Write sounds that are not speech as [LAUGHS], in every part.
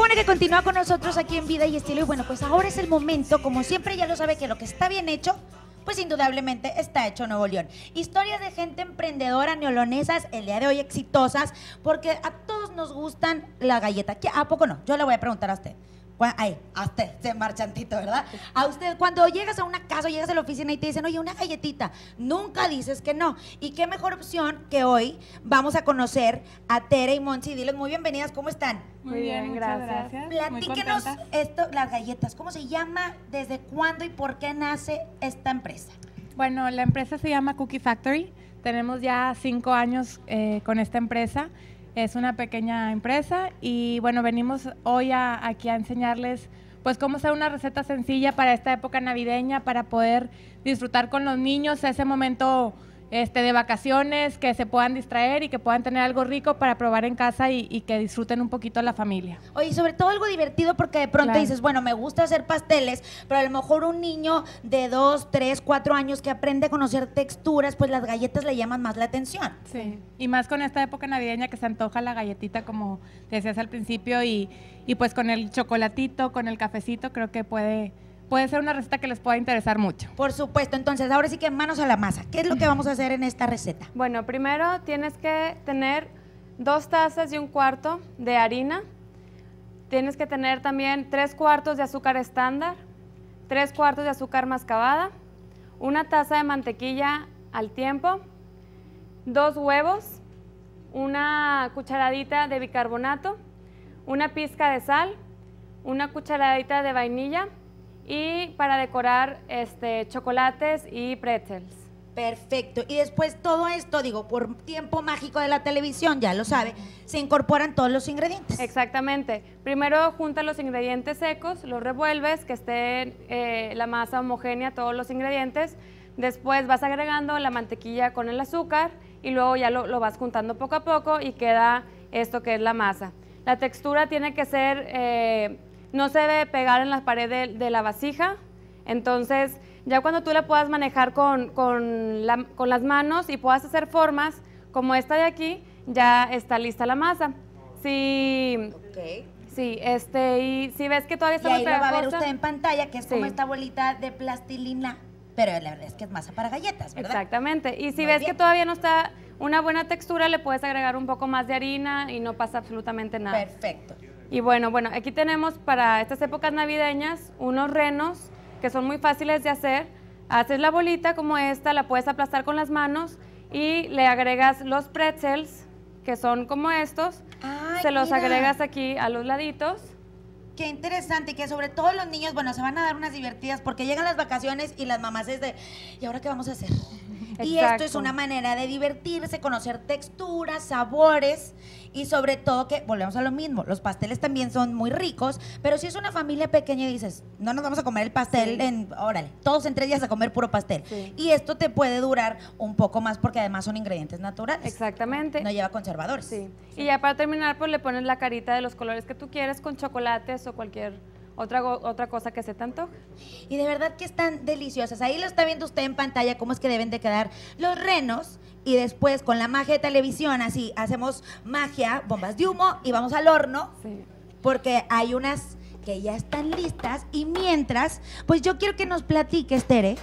bueno que continúa con nosotros aquí en Vida y Estilo. Y bueno, pues ahora es el momento, como siempre ya lo sabe que lo que está bien hecho, pues indudablemente está hecho Nuevo León. Historias de gente emprendedora neolonesas, el día de hoy exitosas, porque a todos nos gustan la galleta. ¿Qué- ¿A poco no? Yo le voy a preguntar a usted. Ay, a usted, se marchantito, ¿verdad? A usted, cuando llegas a una casa o llegas a la oficina y te dicen, oye, una galletita, nunca dices que no. Y qué mejor opción que hoy vamos a conocer a Tere y Monsi. Diles muy bienvenidas, ¿cómo están? Muy bien, muchas gracias. Muy Platíquenos esto, las galletas, ¿cómo se llama? ¿Desde cuándo y por qué nace esta empresa? Bueno, la empresa se llama Cookie Factory. Tenemos ya cinco años eh, con esta empresa. Es una pequeña empresa y bueno, venimos hoy aquí a enseñarles pues cómo hacer una receta sencilla para esta época navideña, para poder disfrutar con los niños ese momento este, de vacaciones, que se puedan distraer y que puedan tener algo rico para probar en casa y, y que disfruten un poquito la familia. Oye, sobre todo algo divertido porque de pronto Claro. dices, bueno, me gusta hacer pasteles, pero a lo mejor un niño de dos, tres, cuatro años que aprende a conocer texturas, pues las galletas le llaman más la atención. Sí, y más con esta época navideña que se antoja la galletita, como decías al principio, y, y pues con el chocolatito, con el cafecito, creo que puede, puede ser una receta que les pueda interesar mucho. Por supuesto, entonces ahora sí que manos a la masa. ¿Qué es lo que vamos a hacer en esta receta? Bueno, primero tienes que tener dos tazas y un cuarto de harina. Tienes que tener también tres cuartos de azúcar estándar, tres cuartos de azúcar mascabada, una taza de mantequilla al tiempo, dos huevos, una cucharadita de bicarbonato, una pizca de sal, una cucharadita de vainilla y para decorar este, chocolates y pretzels. Perfecto. Y después todo esto, digo, por tiempo mágico de la televisión, ya lo sabe, se incorporan todos los ingredientes. Exactamente. Primero junta los ingredientes secos, los revuelves, que esté eh, la masa homogénea, todos los ingredientes. Después vas agregando la mantequilla con el azúcar y luego ya lo, lo vas juntando poco a poco y queda esto que es la masa. La textura tiene que ser, eh, no se debe pegar en la pared de, de la vasija. Entonces, ya cuando tú la puedas manejar con, con la- con las manos y puedas hacer formas como esta de aquí, ya está lista la masa. Si, Ok. sí, este, y si ves que todavía Y está muy ahí lo va a ver usted en pantalla, que es como Sí. esta bolita de plastilina, pero la verdad es que es masa para galletas, ¿verdad? Exactamente. Y si Muy ves bien. que todavía no está una buena textura, le puedes agregar un poco más de harina y no pasa absolutamente nada. Perfecto. Y bueno, bueno, aquí tenemos para estas épocas navideñas unos renos que son muy fáciles de hacer. Haces la bolita como esta, la puedes aplastar con las manos y le agregas los pretzels, que son como estos. Ay, Se los mira. agregas aquí a los laditos. Qué interesante y que sobre todo los niños, bueno, se van a dar unas divertidas porque llegan las vacaciones y las mamás es de, ¿y ahora qué vamos a hacer? Y esto es una manera de divertirse, conocer texturas, sabores y sobre todo que, volvemos a lo mismo, los pasteles también son muy ricos, pero si es una familia pequeña y dices, no nos vamos a comer el pastel Sí. en, órale, todos en tres días a comer puro pastel. Sí. Y esto te puede durar un poco más porque además son ingredientes naturales. Exactamente. No lleva conservadores. Sí. Y ya para terminar, pues le pones la carita de los colores que tú quieres con chocolates o cualquier otra, otra cosa que se te antoje. Y de verdad que están deliciosas. Ahí lo está viendo usted en pantalla cómo es que deben de quedar los renos. Y después con la magia de televisión, así hacemos magia, bombas de humo y vamos al horno. Sí. Porque hay unas que ya están listas. Y mientras, pues yo quiero que nos platiques, Tere,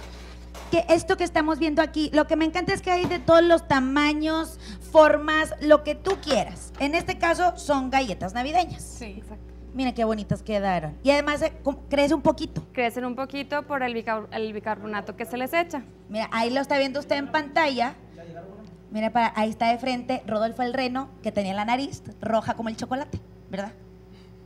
que esto que estamos viendo aquí, lo que me encanta es que hay de todos los tamaños, formas, lo que tú quieras. En este caso son galletas navideñas. Sí. Exacto. Miren qué bonitas quedaron. Y además eh, crece un poquito. Crecen un poquito por el, bicar- el bicarbonato que se les echa. Mira, ahí lo está viendo usted en pantalla. Mira, para, ahí está de frente Rodolfo el Reno, que tenía la nariz roja como el chocolate, ¿verdad?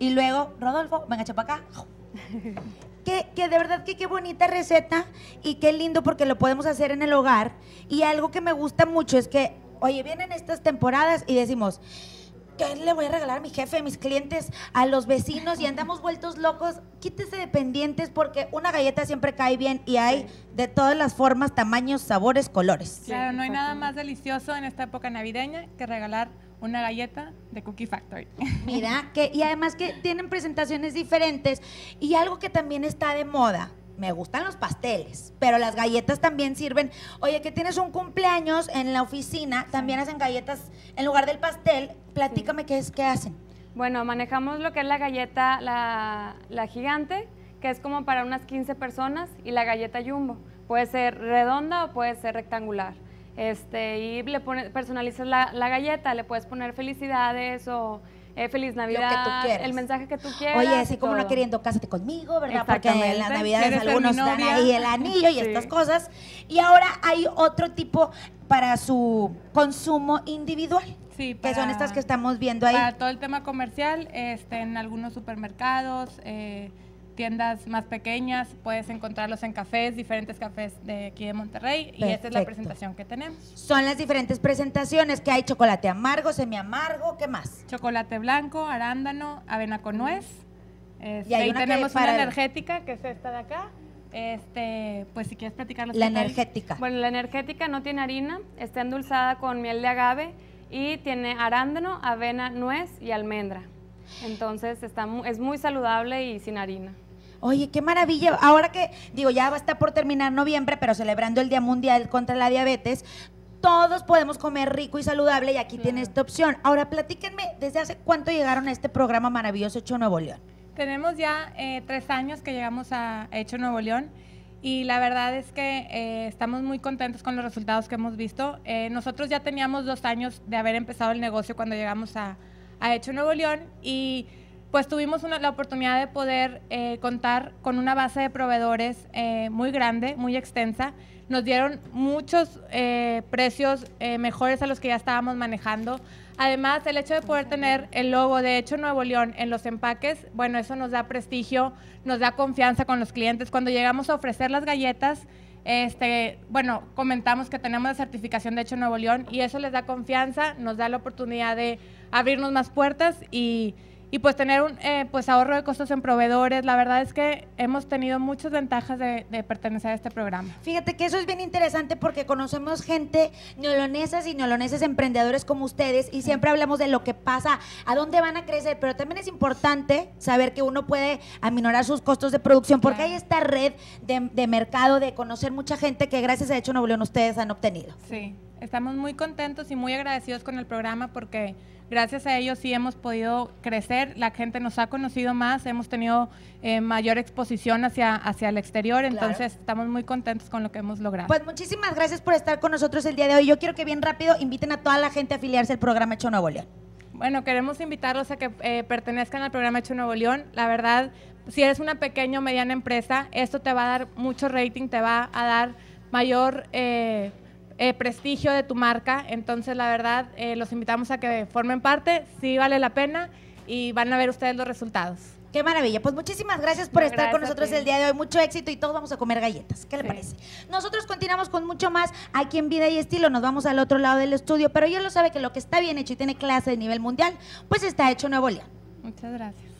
Y luego, Rodolfo, venga, para acá. [LAUGHS] Que, que de verdad que qué bonita receta y qué lindo porque lo podemos hacer en el hogar. Y algo que me gusta mucho es que, oye, vienen estas temporadas y decimos, ¿qué le voy a regalar a mi jefe, a mis clientes, a los vecinos y andamos vueltos locos? Quítese de pendientes porque una galleta siempre cae bien y hay de todas las formas, tamaños, sabores, colores. Claro, no hay nada más delicioso en esta época navideña que regalar una galleta de Cookie Factory. [LAUGHS] Mira, que, y además que tienen presentaciones diferentes y algo que también está de moda. Me gustan los pasteles, pero las galletas también sirven. Oye, que tienes un cumpleaños en la oficina, también hacen galletas en lugar del pastel. Platícame qué es, qué hacen. Bueno, manejamos lo que es la galleta, la, la gigante, que es como para unas 15 personas, y la galleta jumbo. Puede ser redonda o puede ser rectangular. Este, y le pone, personalizas la, la galleta, le puedes poner felicidades o eh, feliz Navidad, quieras. el mensaje que tú quieras. Oye, así como no queriendo, cásate conmigo, ¿verdad? Porque en las navidades ¿Quieres ser algunos dan ahí el anillo y Sí. estas cosas. Y ahora hay otro tipo para su consumo individual, Sí, que son para- estas que estamos viendo ahí. Para todo el tema comercial, este, en algunos supermercados, eh, tiendas más pequeñas, puedes encontrarlos en cafés, diferentes cafés de aquí de Monterrey, y esta es Perfecto. la presentación que tenemos. Son las diferentes presentaciones que hay chocolate amargo, semi-amargo, ¿qué más? Chocolate blanco, arándano, avena con nuez. Este, Y hay y una que tenemos para- una energética, que es esta de acá. Este, pues si quieres platicarlos. La energética. Bueno, la energética no tiene harina, está endulzada con miel de agave y tiene arándano, avena, nuez y almendra. Entonces está es muy saludable y sin harina. Oye, qué maravilla. Ahora que, digo, ya va a estar por terminar noviembre, pero celebrando el Día Mundial contra la Diabetes, todos podemos comer rico y saludable y aquí tiene esta opción. Ahora, platíquenme, ¿desde hace cuánto llegaron a este programa maravilloso hecho Nuevo León? Tenemos ya eh, tres años que llegamos a Hecho Nuevo León y la verdad es que eh, estamos muy contentos con los resultados que hemos visto. Eh, nosotros ya teníamos dos años de haber empezado el negocio cuando llegamos a, a Hecho Nuevo León y pues tuvimos una- la oportunidad de poder eh, contar con una base de proveedores eh, muy grande, muy extensa. Nos dieron muchos eh, precios mejores a los que ya estábamos manejando. Además, el hecho de poder tener el logo de Hecho Nuevo León en los empaques, bueno, eso nos da prestigio, nos da confianza con los clientes. Cuando llegamos a ofrecer las galletas, este, bueno, comentamos que tenemos la certificación de Hecho Nuevo León y eso les da confianza, nos da la oportunidad de abrirnos más puertas y, y pues tener un eh, pues ahorro de costos en proveedores. La verdad es que hemos tenido muchas ventajas de, de pertenecer a este programa. Fíjate que eso es bien interesante porque conocemos gente neolonesas y neoloneses emprendedores como ustedes y siempre hablamos de lo que pasa, a dónde van a crecer, pero también es importante saber que uno puede aminorar sus costos de producción porque Claro. hay esta red de, de mercado, de conocer mucha gente que gracias a Hecho Nuevo León ustedes han obtenido. Sí, estamos muy contentos y muy agradecidos con el programa porque gracias a ellos sí hemos podido crecer, la gente nos ha conocido más, hemos tenido eh, mayor exposición hacia, hacia el exterior, entonces estamos muy contentos con lo que hemos logrado. Pues muchísimas gracias por estar con nosotros el día de hoy. Yo quiero que bien rápido inviten a toda la gente a afiliarse al programa Hecho Nuevo León. Bueno, queremos invitarlos a que eh, pertenezcan al programa Hecho Nuevo León. La verdad, si eres una pequeña o mediana empresa, esto te va a dar mucho rating, te va a dar mayor eh, eh, prestigio de tu marca. Entonces, la verdad, eh, los invitamos a que formen parte. Sí vale la pena y van a ver ustedes los resultados. Qué maravilla. Pues muchísimas gracias por No, estar con gracias nosotros el día de hoy. Mucho éxito y todos vamos a comer galletas. ¿Qué le Sí. parece? Nosotros continuamos con mucho más aquí en Vida y Estilo. Nos vamos al otro lado del estudio, pero ya lo sabe que lo que está bien hecho y tiene clase de nivel mundial, pues está hecho en Nuevo León. Muchas gracias.